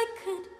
I could